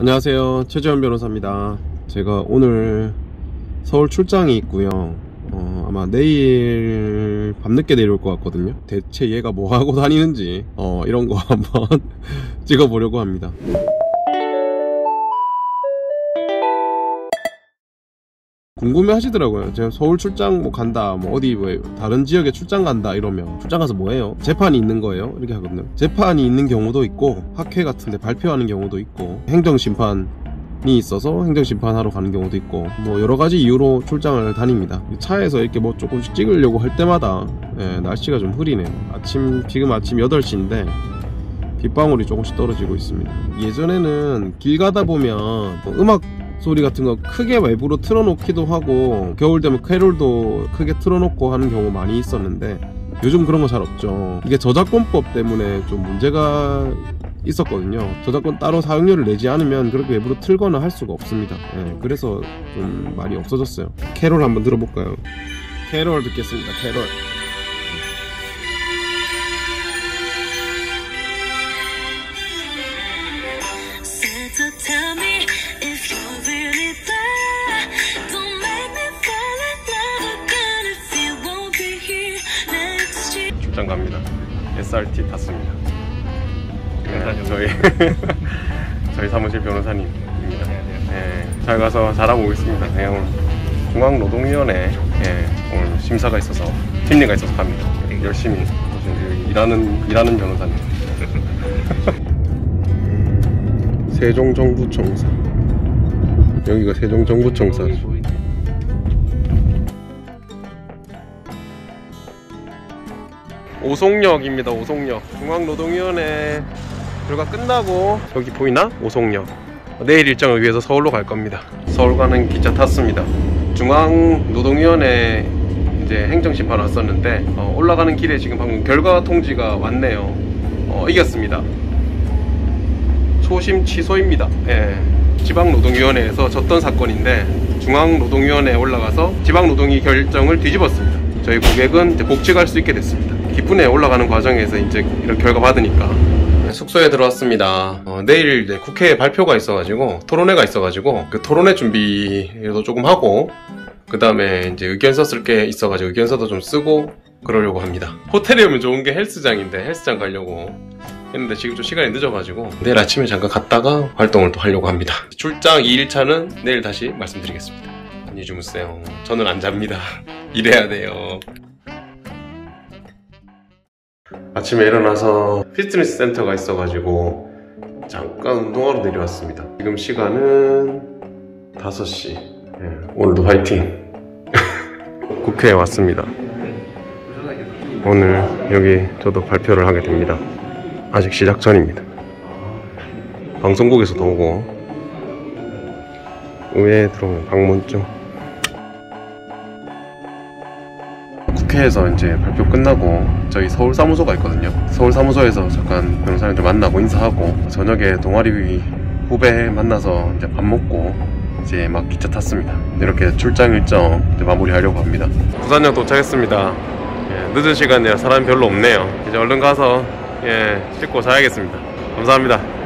안녕하세요. 최재현 변호사입니다. 제가 오늘 서울 출장이 있고요. 어, 아마 내일 밤늦게 내려올 것 같거든요. 대체 얘가 뭐 하고 다니는지 어, 이런 거 한번 찍어보려고 합니다 궁금해 하시더라고요. 제가 서울 출장 뭐 간다, 뭐 어디 뭐 다른 지역에 출장 간다 이러면 출장 가서 뭐 해요? 재판이 있는 거예요? 이렇게 하거든요. 재판이 있는 경우도 있고 학회 같은데 발표하는 경우도 있고 행정심판 이 있어서 행정심판하러 가는 경우도 있고 뭐 여러 가지 이유로 출장을 다닙니다. 차에서 이렇게 뭐 조금씩 찍으려고 할 때마다 예, 날씨가 좀 흐리네요. 아침 지금 아침 8시인데 빗방울이 조금씩 떨어지고 있습니다. 예전에는 길 가다 보면 뭐 음악 소리 같은 거 크게 외부로 틀어놓기도 하고 겨울 되면 캐롤도 크게 틀어놓고 하는 경우 많이 있었는데 요즘 그런 거 잘 없죠. 이게 저작권법 때문에 좀 문제가 있었거든요. 저작권 따로 사용료를 내지 않으면 그렇게 외부로 틀거나 할 수가 없습니다. 예, 그래서 좀 많이 없어졌어요. 캐롤 한번 들어볼까요? 캐롤 듣겠습니다. 캐롤 출장 갑니다. SRT 탔습니다. 네, 저희 저희 사무실 변호사님입니다. 네, 잘 가서 잘하고 오겠습니다. 네, 오늘 중앙노동위원회 예, 오늘 심사가 있어서 심리가 있어서 갑니다. 열심히 여기 일하는 일하는 변호사님. 세종정부청사. 여기가 세종정부청사 오송역입니다 오송역 중앙노동위원회 결과 끝나고 여기 보이나? 오송역 내일 일정을 위해서 서울로 갈 겁니다 서울 가는 기차 탔습니다 중앙노동위원회 이제 행정심판 왔었는데 어, 올라가는 길에 지금 방금 결과 통지가 왔네요 어, 이겼습니다 소심 취소입니다. 예. 지방노동위원회에서 졌던 사건인데 중앙노동위원회에 올라가서 지방노동위 결정을 뒤집었습니다. 저희 고객은 복직할 수 있게 됐습니다. 기쁜에 올라가는 과정에서 이제 이런 결과 받으니까 숙소에 들어왔습니다. 어, 내일 국회에 발표가 있어가지고 토론회가 있어가지고 그 토론회 준비도 조금 하고 그 다음에 이제 의견서 쓸 게 있어가지고 의견서도 좀 쓰고 그러려고 합니다. 호텔에 오면 좋은 게 헬스장인데 헬스장 가려고 했는데 지금 좀 시간이 늦어가지고 내일 아침에 잠깐 갔다가 활동을 또 하려고 합니다. 출장 2일차는 내일 다시 말씀드리겠습니다. 안녕히 주무세요. 저는 안 잡니다. 일해야 돼요. 아침에 일어나서 피트니스 센터가 있어가지고 잠깐 운동하러 내려왔습니다. 지금 시간은 5시. 예, 오늘도 화이팅! 국회에 왔습니다. 오늘 여기 저도 발표를 하게 됩니다. 아직 시작 전입니다. 방송국에서도 오고 의회에 들어오면 방문증 국회에서 이제 발표 끝나고 저희 서울 사무소가 있거든요. 서울 사무소에서 잠깐 변호사님들 만나고 인사하고 저녁에 동아리 후배 만나서 이제 밥 먹고 이제 막 기차 탔습니다. 이렇게 출장 일정 마무리하려고 합니다. 부산역 도착했습니다. 예, 늦은 시간이라 사람이 별로 없네요. 이제 얼른 가서 예, 씻고 자야겠습니다. 감사합니다.